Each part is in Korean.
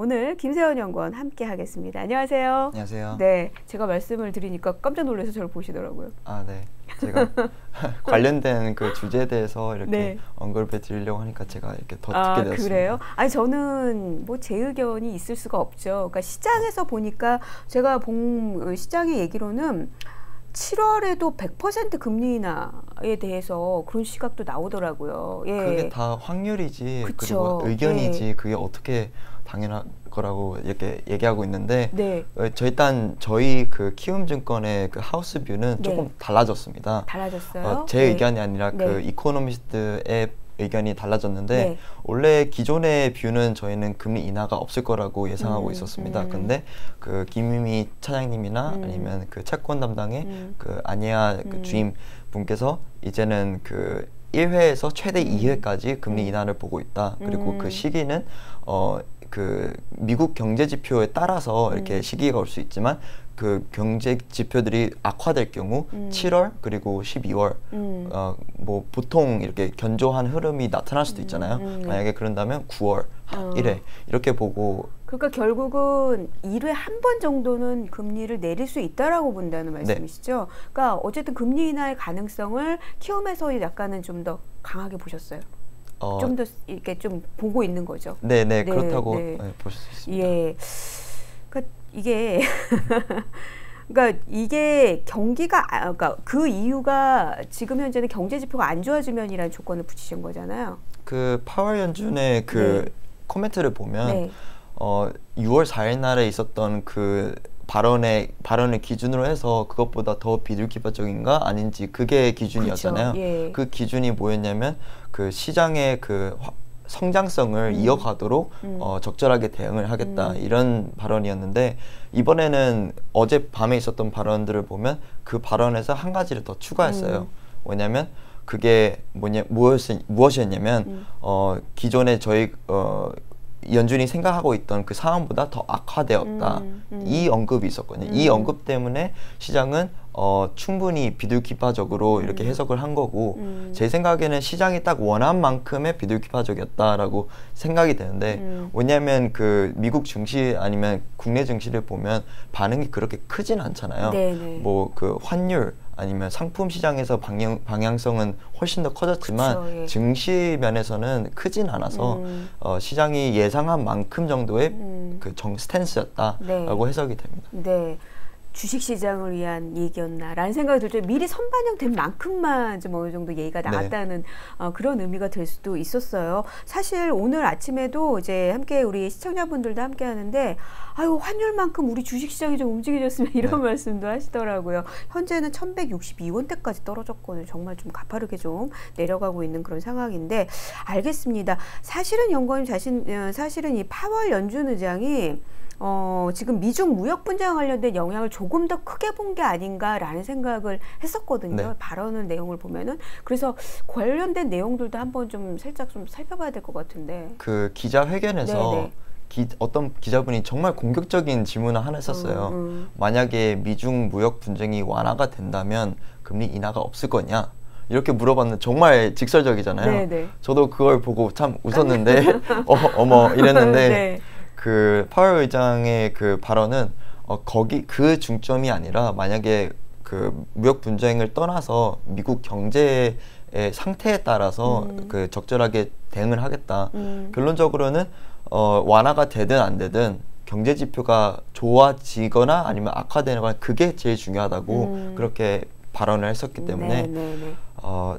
오늘 김세현 연구원 함께 하겠습니다. 안녕하세요. 안녕하세요. 네, 제가 말씀을 드리니까 깜짝 놀라서 저를 보시더라고요. 아, 네. 제가 관련된 그 주제에 대해서 이렇게 네. 언급해 드리려고 하니까 제가 이렇게 더 아, 듣게 되었습니다. 그래요? 아니 저는 뭐 제 의견이 있을 수가 없죠. 그러니까 시장에서 보니까 제가 본 어, 시장의 얘기로는 7월에도 100% 금리 인하에 대해서 그런 시각도 나오더라고요. 예. 그게 다 확률이지 그쵸. 그리고 의견이지 네. 그게 어떻게 당연한 거라고 이렇게 얘기하고 있는데 네. 어, 저 일단 저희 그 키움증권의 그 house view는 네. 조금 달라졌습니다. 달라졌어요. 어, 제 네. 의견이 아니라 그 네. 이코노미스트의 의견이 달라졌는데 네. 원래 기존의 view는 저희는 금리 인하가 없을 거라고 예상하고 음, 있었습니다. 음. 근데 그 김유미 차장님이나 음. 아니면 그 채권 담당의 음. 그 아니야 음. 그 주임 분께서 이제는 그 1회에서 최대 2회까지 금리 인하를 보고 있다. 그리고 음. 그 시기는 어 그 미국 경제 지표에 따라서 이렇게 음. 시기가 올 수 있지만 그 경제 지표들이 악화될 경우 음. 7월 그리고 12월 음. 어뭐 보통 이렇게 견조한 흐름이 나타날 수도 있잖아요. 음, 네. 만약에 그런다면 9월 어. 1회 이렇게 보고 그러니까 결국은 1회 한 번 정도는 금리를 내릴 수 있다라고 본다는 네. 말씀이시죠. 그러니까 어쨌든 금리 인하의 가능성을 키움에서 약간은 좀 더 강하게 보셨어요. 어, 좀더 이렇게 좀 보고 있는 거죠. 네네 네, 그렇다고 네. 네, 보실 수 있습니다. 예. 그러니까 이게 그러니까 이게 경기가 아, 그러니까 그 이유가 지금 현재는 경제 지표가 안 좋아지면이라는 조건을 붙이신 거잖아요. 그 파월 연준의 그 네. 코멘트를 보면 네. 어 6월 4일 날에 있었던 그 발언의 발언을 기준으로 해서 그것보다 더 비둘기파적인가 아닌지 그게 기준이었잖아요. 그렇죠. 예. 그 기준이 뭐였냐면 그 시장의 그 화- 성장성을 음. 이어가도록 음. 어, 적절하게 대응을 하겠다 음. 이런 발언이었는데 이번에는 어제 밤에 있었던 발언들을 보면 그 발언에서 한 가지를 더 추가했어요. 음. 뭐냐면 그게 뭐냐 무엇이 무엇이었냐면 음. 어 기존에 저희 어 연준이 생각하고 있던 그 상황보다 더 악화되었다. 음, 음. 이 언급이 있었거든요. 이 음. 언급 때문에 시장은 어 충분히 비둘기파적으로 이렇게 음. 해석을 한 거고 음. 제 생각에는 시장이 딱 원한 만큼의 비둘기파적이었다라고 생각이 되는데 음. 왜냐하면 그 미국 증시 아니면 국내 증시를 보면 반응이 그렇게 크진 않잖아요. 네네. 뭐그 환율 아니면 상품 시장에서 방향 방향성은 훨씬 더 커졌지만 그쵸, 예. 증시 면에서는 크진 않아서 음. 어, 시장이 예상한 만큼 정도의 음. 그정 스탠스였다라고 네. 해석이 됩니다. 네. 주식 시장을 위한 얘기였나라는 생각이 들죠. 미리 선반영된 만큼만 좀 어느 정도 얘기가 네. 나왔다는 어, 그런 의미가 될 수도 있었어요. 사실 오늘 아침에도 이제 함께 우리 시청자분들도 함께 하는데 아유 환율만큼 우리 주식 시장이 좀 움직여졌으면 이런 네. 말씀도 하시더라고요. 현재는 1,162원대까지 떨어졌거든요. 정말 좀 가파르게 좀 내려가고 있는 그런 상황인데 알겠습니다. 사실은 연구원님 자신 어, 사실은 이 파월 연준 의장이 어, 지금 미중 무역 분쟁 관련된 영향을 조금 더 크게 본 게 아닌가라는 생각을 했었거든요. 네. 발언을 내용을 보면은 그래서 관련된 내용들도 한번 좀 살짝 좀 살펴봐야 될 것 같은데. 그 기자 회견에서 네네. 기, 어떤 기자분이 정말 공격적인 질문을 하나 했었어요. 음, 음. 만약에 미중 무역 분쟁이 완화가 된다면 금리 인하가 없을 거냐? 이렇게 물어봤는데 정말 직설적이잖아요. 네네. 저도 그걸 보고 참 웃었는데 어, 어머 이랬는데 네. 그 파월 의장의 그 발언은 어, 거기 그 중점이 아니라 만약에 그 무역 분쟁을 떠나서 미국 경제의 상태에 따라서 음. 그 적절하게 대응을 하겠다. 음. 결론적으로는 어, 완화가 되든 안 되든 경제 지표가 좋아지거나 아니면 악화되거나 그게 제일 중요하다고 음. 그렇게 발언을 했었기 때문에 네, 네, 네. 어,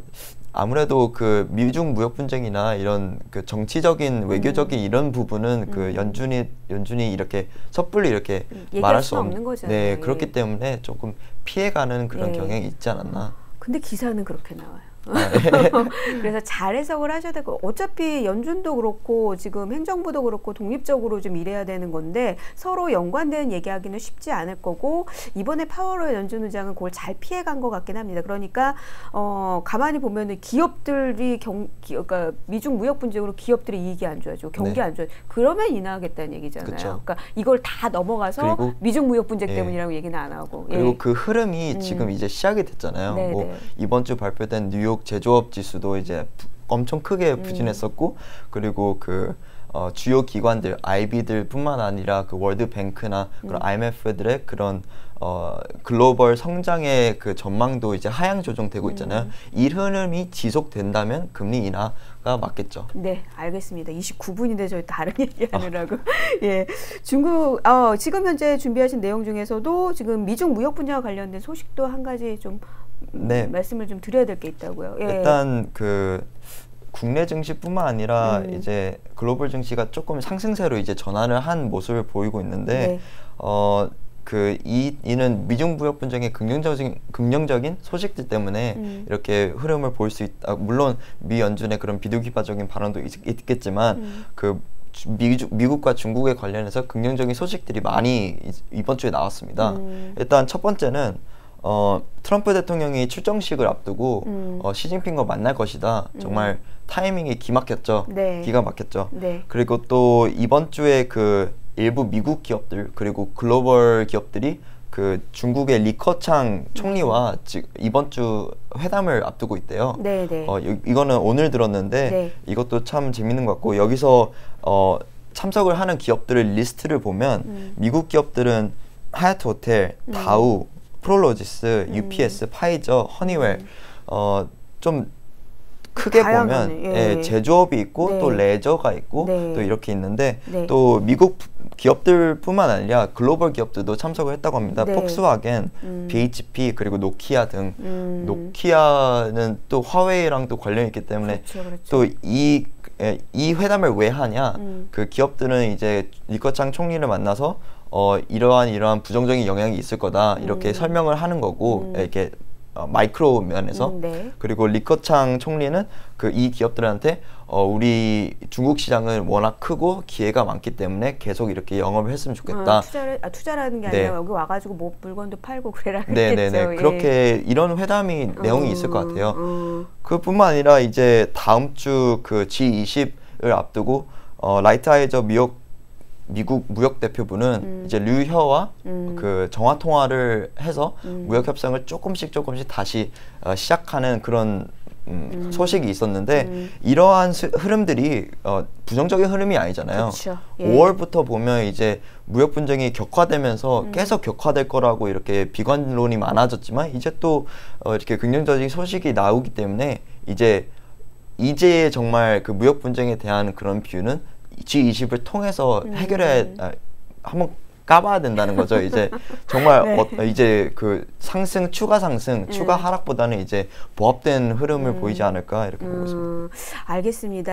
아무래도 그 미중 무역 분쟁이나 이런 그 정치적인 외교적인 이런 부분은 그 음. 연준이 연준이 이렇게 섣불리 이렇게 음, 말할 수 없- 없는 거잖아요. 네, 예. 그렇기 때문에 조금 피해가는 그런 예. 경향이 있지 않았나. 근데 기사는 그렇게 나와요. 네. 그래서 잘 해석을 하셔야 되고 어차피 연준도 그렇고 지금 행정부도 그렇고 독립적으로 좀 일해야 되는 건데 서로 연관된 얘기하기는 쉽지 않을 거고 이번에 파월의 연준 의장은 그걸 잘 피해간 것 같긴 합니다. 그러니까 어 가만히 보면은 기업들이 경 기, 그러니까 미중 무역 분쟁으로 기업들이 이익이 안 좋아지고 경기 네. 안 좋아. 그러면 인하하겠다는 얘기잖아요. 그쵸. 그러니까 이걸 다 넘어가서 미중 무역 분쟁 예. 때문이라고 얘기는 안 하고. 그리고 예. 그 흐름이 음. 지금 이제 시작이 됐잖아요. 네, 뭐 네. 이번 주 발표된 뉴욕 제조업 지수도 이제 부- 엄청 크게 음. 부진했었고 그리고 그 어, 주요 기관들 IB들뿐만 아니라 그 월드뱅크나 그런 IMF들의 그런 어, 글로벌 성장의 그 전망도 이제 하향 조정되고 있잖아요. 이 흐름이 지속된다면 금리 인하가 맞겠죠. 네, 알겠습니다. 29분인데 저희 다른 얘기하느라고. 예, 중국 어, 지금 현재 준비하신 내용 중에서도 지금 미중 무역 분야와 관련된 소식도 한 가지 좀 음, 네. 말씀을 좀 드려야 될 게 있다고요. 예. 일단 그 국내 증시뿐만 아니라 음. 이제 글로벌 증시가 조금 상승세로 이제 전환을 한 모습을 보이고 있는데 네. 어 그 이 이는 미중 무역 분쟁의 긍정적인 긍정적인 소식들 때문에 음. 이렇게 흐름을 볼 수 있다. 물론 미 연준의 그런 비둘기파적인 발언도 있, 겠지만 음. 그 주- 미주, 미국과 중국에 관련해서 긍정적인 소식들이 많이 이- 이번 주에 나왔습니다. 음. 일단 첫 번째는 어, 트럼프 대통령이 출정식을 앞두고 음. 어, 시진핑과 만날 것이다. 정말 타이밍이 기막혔죠. 네. 기가 막혔죠. 네. 그리고 또 이번 주에 그 일부 미국 기업들 그리고 글로벌 기업들이 그 중국의 리커창 총리와 지, 이번 주 회담을 앞두고 있대요. 네, 네. 어, 이- 이거는 오늘 들었는데 네. 이것도 참 재밌는 것 같고 여기서 어, 참석을 하는 기업들의 리스트를 보면 음. 미국 기업들은 하얏트 호텔, 다우, 프롤로지스, 음. UPS, 파이저, 허니웰 어, 좀 크게 다양하네. 보면 예. 예, 제조업이 있고 네. 또 레저가 있고 네. 또 이렇게 있는데 네. 또 미국 기업들뿐만 아니라 글로벌 기업들도 참석을 했다고 합니다. 네. 폭스와겐, 음. BHP 그리고 노키아 등 음. 노키아는 또 화웨이랑 또 관련이 있기 때문에 그렇죠, 그렇죠. 또이 이 회담을 왜 하냐? 음. 그 기업들은 이제 리커창 총리를 만나서 어 이러한 이러한 부정적인 영향이 있을 거다 이렇게 음. 설명을 하는 거고 음. 이렇게 어, 마이크로 면에서 음, 네. 그리고 리커창 총리는 그 이 기업들한테 어 우리 중국 시장은 워낙 크고 기회가 많기 때문에 계속 이렇게 영업을 했으면 좋겠다. 어, 투자를 아, 투자라는 게 네. 아니라 여기 와가지고 뭐 물건도 팔고 그래라 네네네 했겠죠. 예. 그렇게 이런 회담이 내용이 어, 있을 것 같아요. 어. 그뿐만 아니라 이제 다음 주 그 G20을 앞두고 어, 라이트하이저 미국 미국 무역 대표부는 음. 이제 류허와 음. 그 전화 통화를 해서 음. 무역 협상을 조금씩 조금씩 다시 어, 시작하는 그런 음, 음. 소식이 있었는데 음. 이러한 스- 흐름들이 어, 부정적인 흐름이 아니잖아요. 그쵸. 예. 5월부터 보면 이제 무역 분쟁이 격화되면서 음. 계속 격화될 거라고 이렇게 비관론이 많아졌지만 이제 또 어, 이렇게 긍정적인 소식이 나오기 때문에 이제 이제 정말 그 무역 분쟁에 대한 그런 뷰는 G20을 통해서 음. 해결해 아, 한번 까봐야 된다는 거죠. 이제 정말 네. 어, 이제 그 상승 추가 상승 추가 음. 하락보다는 이제 보합된 흐름을 보이지 않을까 이렇게 보고 있습니다. 음, 알겠습니다.